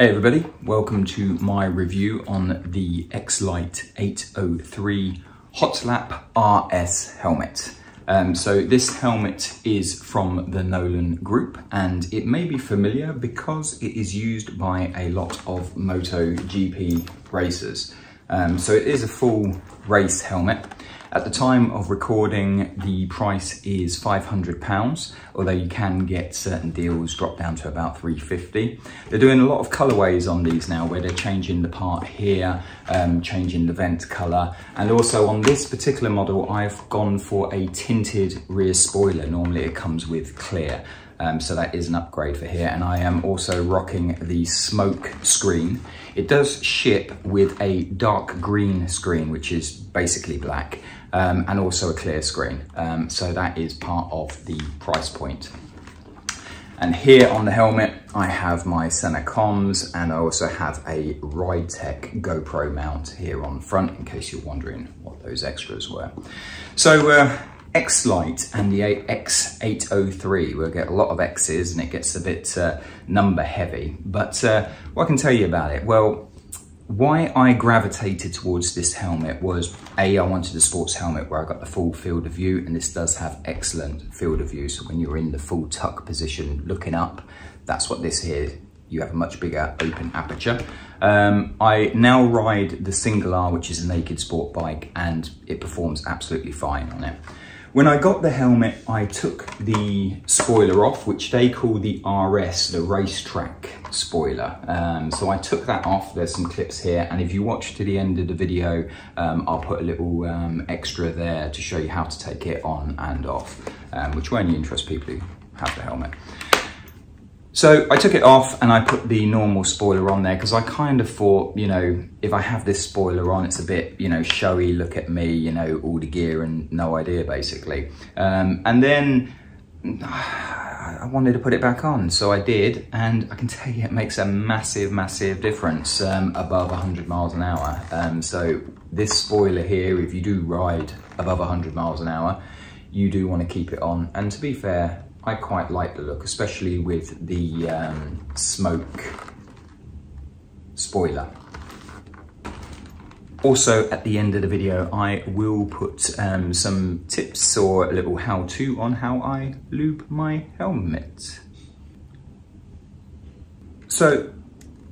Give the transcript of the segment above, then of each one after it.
Hey everybody, welcome to my review on the X-Lite 803 Hotlap RS helmet. Um, so this helmet is from the Nolan Group and it may be familiar because it is used by a lot of MotoGP racers. Um, so it is a full race helmet. At the time of recording, the price is £500, although you can get certain deals drop down to about 350 They're doing a lot of colorways on these now, where they're changing the part here, um, changing the vent color. And also on this particular model, I've gone for a tinted rear spoiler. Normally it comes with clear. Um, so that is an upgrade for here. And I am also rocking the smoke screen. It does ship with a dark green screen, which is basically black, um, and also a clear screen. Um, so that is part of the price point. And here on the helmet, I have my Sena comms and I also have a RideTech GoPro mount here on the front in case you're wondering what those extras were. So uh, X-Lite and the X803. We'll get a lot of X's and it gets a bit uh, number heavy. But uh, what I can tell you about it, well, why I gravitated towards this helmet was A, I wanted a sports helmet where I got the full field of view and this does have excellent field of view. So when you're in the full tuck position looking up, that's what this here you have a much bigger open aperture. Um, I now ride the Single R, which is a naked sport bike, and it performs absolutely fine on it. When I got the helmet, I took the spoiler off, which they call the RS, the racetrack spoiler. Um, so I took that off, there's some clips here, and if you watch to the end of the video, um, I'll put a little um, extra there to show you how to take it on and off, um, which will only interest people who have the helmet. So I took it off and I put the normal spoiler on there because I kind of thought, you know, if I have this spoiler on, it's a bit, you know, showy, look at me, you know, all the gear and no idea basically. Um, and then I wanted to put it back on, so I did, and I can tell you it makes a massive, massive difference um, above 100 miles an hour. Um, so this spoiler here, if you do ride above 100 miles an hour, you do want to keep it on. And to be fair, I quite like the look, especially with the um, smoke spoiler. Also, at the end of the video, I will put um, some tips or a little how-to on how I lube my helmet. So,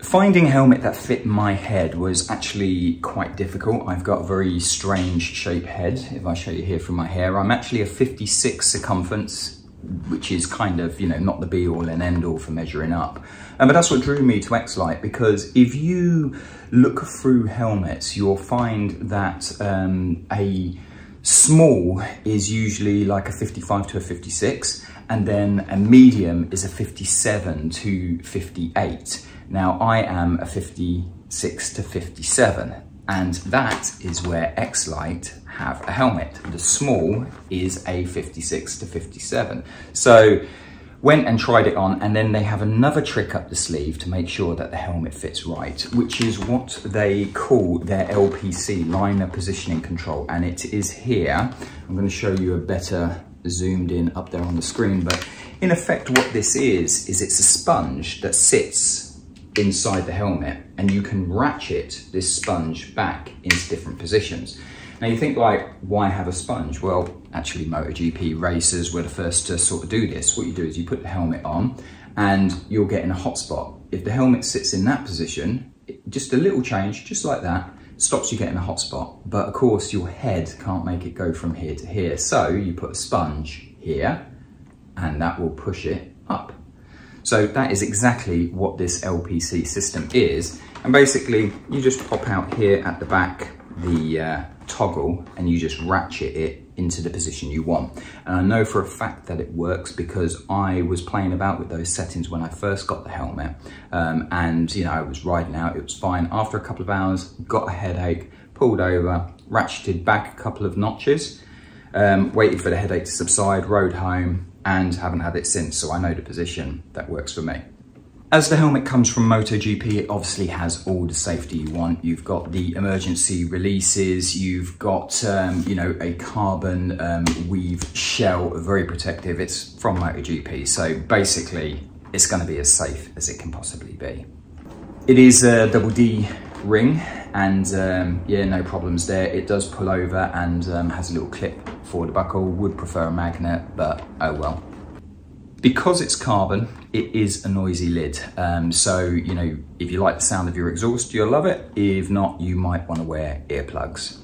finding a helmet that fit my head was actually quite difficult. I've got a very strange shaped head, if I show you here from my hair. I'm actually a 56 circumference which is kind of, you know, not the be all and end all for measuring up. Um, but that's what drew me to X-Lite because if you look through helmets, you'll find that um, a small is usually like a 55 to a 56 and then a medium is a 57 to 58. Now I am a 56 to 57 and that is where X-Lite have a helmet. The small is a 56 to 57. So went and tried it on and then they have another trick up the sleeve to make sure that the helmet fits right, which is what they call their LPC, liner positioning control. And it is here. I'm gonna show you a better zoomed in up there on the screen, but in effect what this is, is it's a sponge that sits inside the helmet and you can ratchet this sponge back into different positions. Now you think like, why have a sponge? Well, actually MotoGP racers were the first to sort of do this. What you do is you put the helmet on and you'll get in a hot spot. If the helmet sits in that position, just a little change, just like that, stops you getting a hot spot. But of course your head can't make it go from here to here. So you put a sponge here and that will push it up. So that is exactly what this LPC system is. And basically you just pop out here at the back the uh, toggle and you just ratchet it into the position you want. And I know for a fact that it works because I was playing about with those settings when I first got the helmet um, and you know, I was riding out, it was fine. After a couple of hours, got a headache, pulled over, ratcheted back a couple of notches, um, waited for the headache to subside, rode home, and haven't had it since, so I know the position that works for me. As the helmet comes from MotoGP, it obviously has all the safety you want. You've got the emergency releases, you've got, um, you know, a carbon um, weave shell, very protective. It's from MotoGP, so basically it's gonna be as safe as it can possibly be. It is a double D ring and um, yeah, no problems there. It does pull over and um, has a little clip for the buckle. Would prefer a magnet, but oh well. Because it's carbon, it is a noisy lid. Um, so, you know, if you like the sound of your exhaust, you'll love it. If not, you might want to wear earplugs.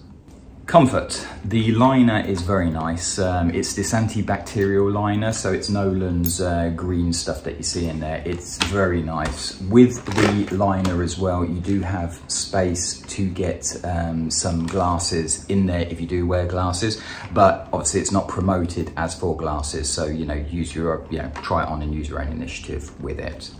Comfort. The liner is very nice. Um, it's this antibacterial liner, so it's Nolan's uh, green stuff that you see in there. It's very nice. With the liner as well, you do have space to get um, some glasses in there if you do wear glasses, but obviously it's not promoted as for glasses, so you know, use your, you know, try it on and use your own initiative with it.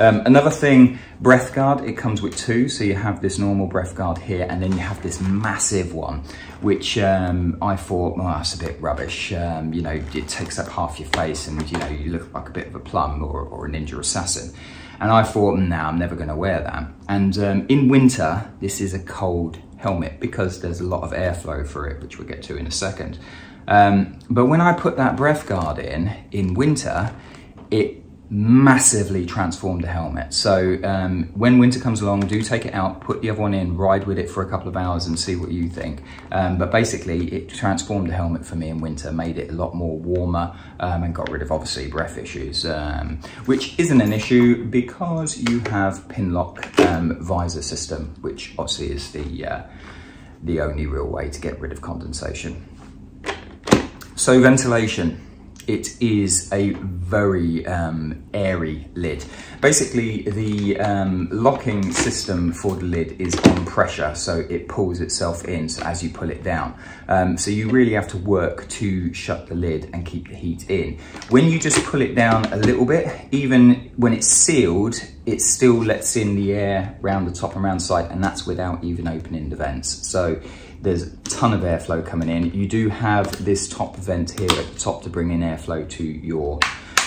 Um, another thing, breath guard, it comes with two. So you have this normal breath guard here, and then you have this massive one, which um, I thought, well, that's a bit rubbish. Um, you know, it takes up half your face and, you know, you look like a bit of a plum or, or a ninja assassin. And I thought, no, nah, I'm never gonna wear that. And um, in winter, this is a cold helmet because there's a lot of airflow for it, which we'll get to in a second. Um, but when I put that breath guard in, in winter, it massively transformed the helmet. So um, when winter comes along, do take it out, put the other one in, ride with it for a couple of hours and see what you think. Um, but basically it transformed the helmet for me in winter, made it a lot more warmer um, and got rid of obviously breath issues, um, which isn't an issue because you have pin lock um, visor system, which obviously is the, uh, the only real way to get rid of condensation. So ventilation it is a very um, airy lid. Basically, the um, locking system for the lid is on pressure, so it pulls itself in as you pull it down. Um, so you really have to work to shut the lid and keep the heat in. When you just pull it down a little bit, even when it's sealed, it still lets in the air around the top and around the side, and that's without even opening the vents. So there's a ton of airflow coming in. You do have this top vent here at the top to bring in airflow to your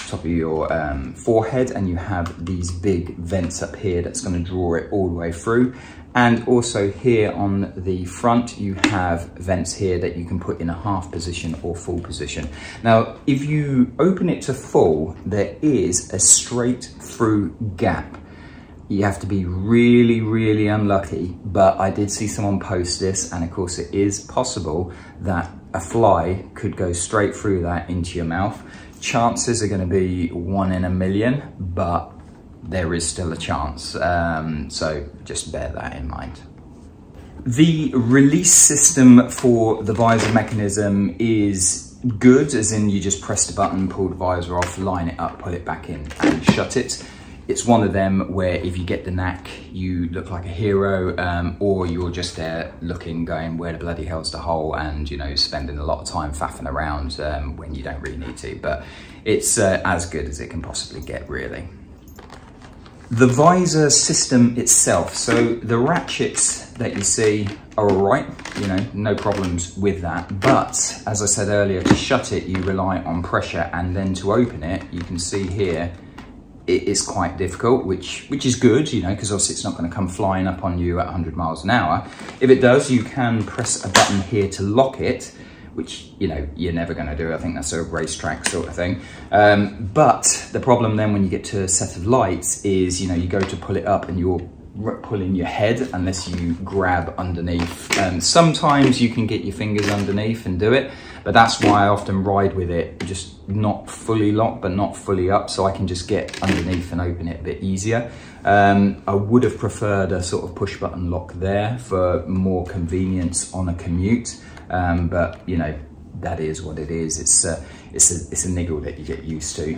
top of your um, forehead and you have these big vents up here that's going to draw it all the way through and also here on the front you have vents here that you can put in a half position or full position now if you open it to full there is a straight through gap you have to be really, really unlucky. But I did see someone post this, and of course, it is possible that a fly could go straight through that into your mouth. Chances are going to be one in a million, but there is still a chance. Um, so just bear that in mind. The release system for the visor mechanism is good, as in you just press the button, pull the visor off, line it up, put it back in and shut it it's one of them where if you get the knack, you look like a hero, um, or you're just there looking, going, where the bloody hell's the hole, and you know, spending a lot of time faffing around um, when you don't really need to. But it's uh, as good as it can possibly get, really. The visor system itself, so the ratchets that you see are all right, you know, no problems with that. But as I said earlier, to shut it, you rely on pressure, and then to open it, you can see here, it is quite difficult, which which is good, you know, because obviously it's not going to come flying up on you at 100 miles an hour. If it does, you can press a button here to lock it, which, you know, you're never going to do. I think that's a racetrack sort of thing. Um, but the problem then when you get to a set of lights is, you know, you go to pull it up and you're pulling your head unless you grab underneath. Um, sometimes you can get your fingers underneath and do it, but that's why I often ride with it, just not fully locked, but not fully up, so I can just get underneath and open it a bit easier. Um, I would have preferred a sort of push button lock there for more convenience on a commute, um, but you know, that is what it is. It's a, it's a, it's a niggle that you get used to.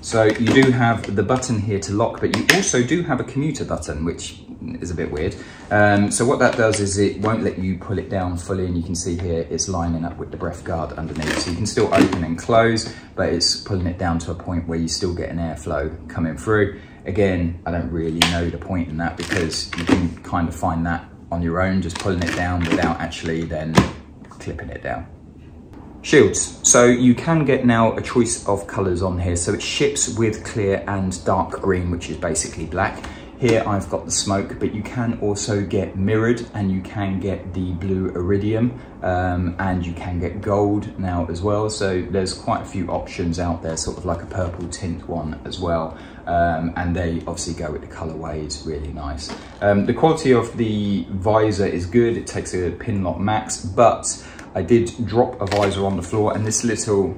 So you do have the button here to lock, but you also do have a commuter button, which is a bit weird. Um, so what that does is it won't let you pull it down fully, and you can see here it's lining up with the breath guard underneath. So you can still open and close, but it's pulling it down to a point where you still get an airflow coming through. Again, I don't really know the point in that because you can kind of find that on your own, just pulling it down without actually then clipping it down. Shields. So you can get now a choice of colors on here. So it ships with clear and dark green, which is basically black. Here I've got the smoke, but you can also get mirrored and you can get the blue iridium um, and you can get gold now as well. So there's quite a few options out there, sort of like a purple tint one as well. Um, and they obviously go with the colorways really nice. Um, the quality of the visor is good, it takes a pin lock Max, but I did drop a visor on the floor and this little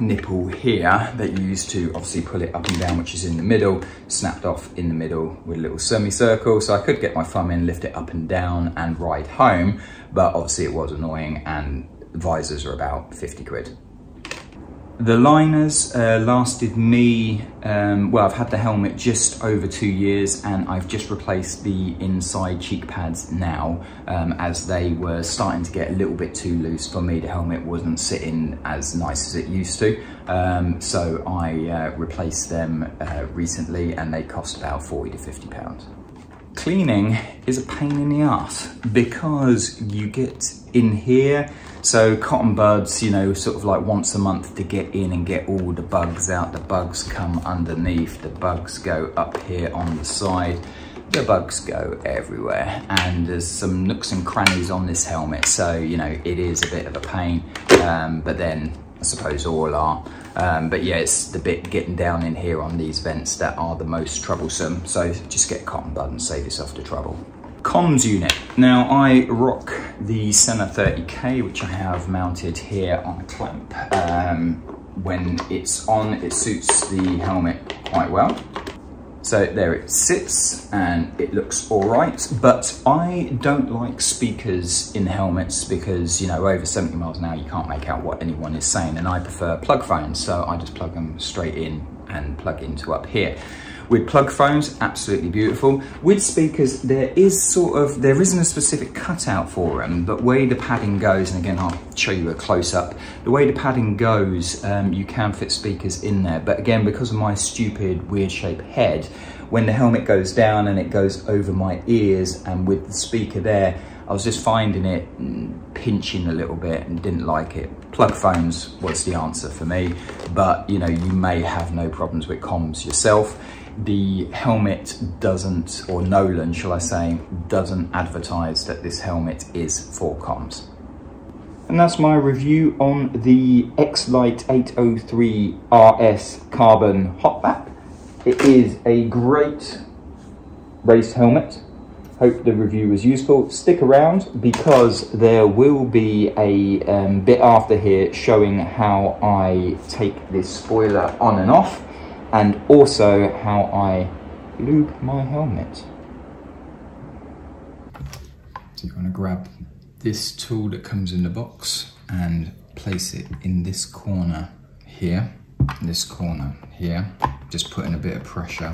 nipple here that you use to obviously pull it up and down, which is in the middle, snapped off in the middle with a little semicircle. So I could get my thumb in, lift it up and down and ride home, but obviously it was annoying and visors are about 50 quid. The liners uh, lasted me, um, well, I've had the helmet just over two years and I've just replaced the inside cheek pads now um, as they were starting to get a little bit too loose for me. The helmet wasn't sitting as nice as it used to. Um, so I uh, replaced them uh, recently and they cost about 40 to 50 pounds. Cleaning is a pain in the ass because you get in here so cotton buds, you know, sort of like once a month to get in and get all the bugs out. The bugs come underneath, the bugs go up here on the side. The bugs go everywhere and there's some nooks and crannies on this helmet. So, you know, it is a bit of a pain, um, but then I suppose all are. Um, but yeah, it's the bit getting down in here on these vents that are the most troublesome. So just get a cotton bud and save yourself the trouble. Comms unit. Now I rock the Sena 30K, which I have mounted here on a clamp. Um, when it's on, it suits the helmet quite well. So there it sits and it looks all right, but I don't like speakers in helmets because, you know, over 70 miles an hour, you can't make out what anyone is saying. And I prefer plug phones, so I just plug them straight in and plug into up here. With plug phones, absolutely beautiful. With speakers, there is sort of, there isn't a specific cutout for them, but way the padding goes, and again, I'll show you a close up, the way the padding goes, um, you can fit speakers in there. But again, because of my stupid weird shaped head, when the helmet goes down and it goes over my ears and with the speaker there, I was just finding it pinching a little bit and didn't like it. Plug phones was the answer for me, but you know, you may have no problems with comms yourself the helmet doesn't, or Nolan, shall I say, doesn't advertise that this helmet is for comms. And that's my review on the X-Lite 803 RS Carbon Hot Lap. It is a great race helmet. Hope the review was useful. Stick around because there will be a um, bit after here showing how I take this spoiler on and off and also how I lube my helmet. So you're going to grab this tool that comes in the box and place it in this corner here, this corner here. Just putting a bit of pressure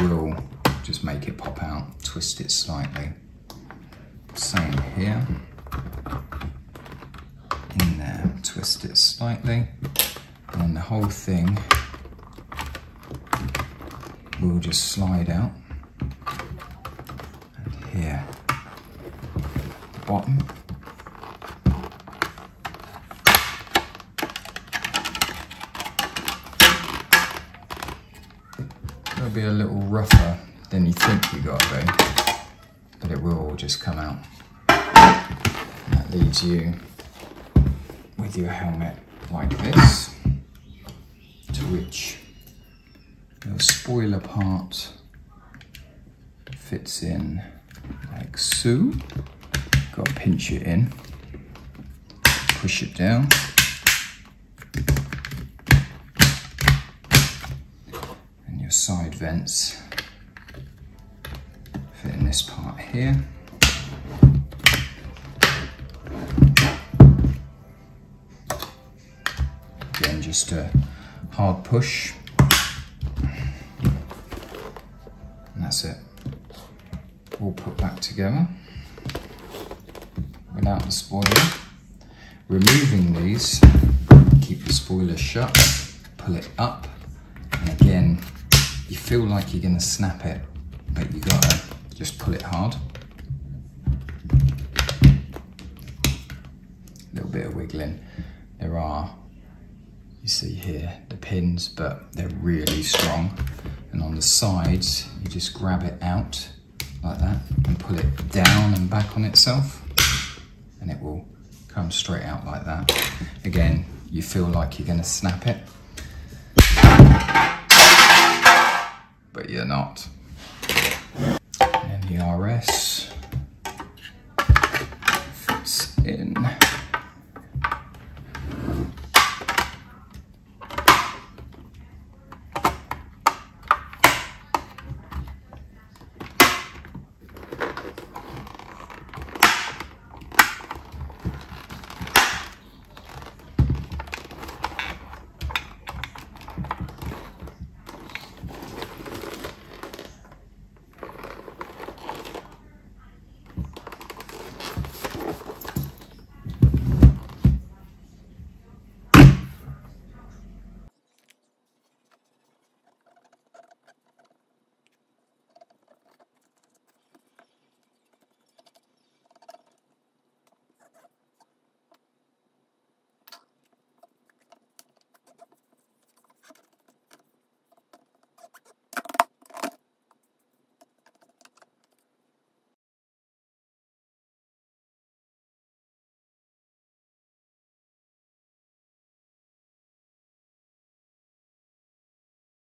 will just make it pop out, twist it slightly. Same here. In there, twist it slightly. And the whole thing will just slide out. And here, bottom. It'll be a little rougher than you think you got though, but it will all just come out. And that leaves you with your helmet like this, to which the spoiler part fits in like so. Got to pinch it in, push it down. And your side vents fit in this part here. Again, just a hard push All put back together without the spoiler. Removing these, keep the spoiler shut, pull it up, and again, you feel like you're gonna snap it, but you gotta just pull it hard. A little bit of wiggling. There are, you see here, the pins, but they're really strong. And on the sides, you just grab it out like that and pull it down and back on itself. And it will come straight out like that. Again, you feel like you're gonna snap it. but you're not. And the RS fits in